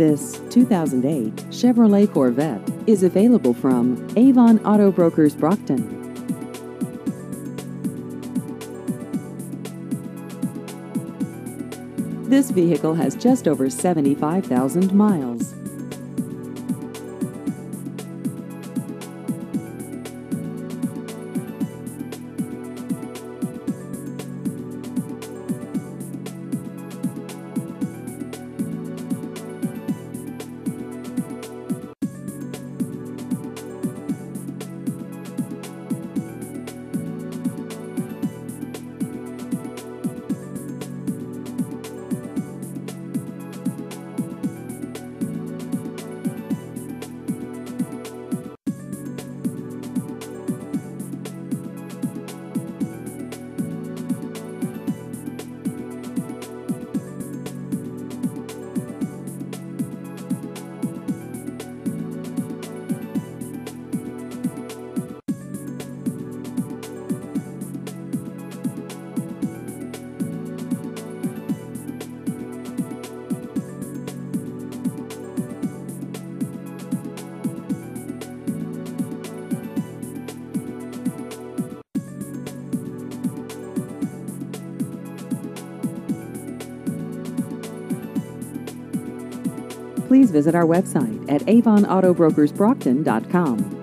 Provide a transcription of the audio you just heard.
This 2008 Chevrolet Corvette is available from Avon Auto Brokers Brockton. This vehicle has just over 75,000 miles. Please visit our website at avonautobrokersbrockton.com.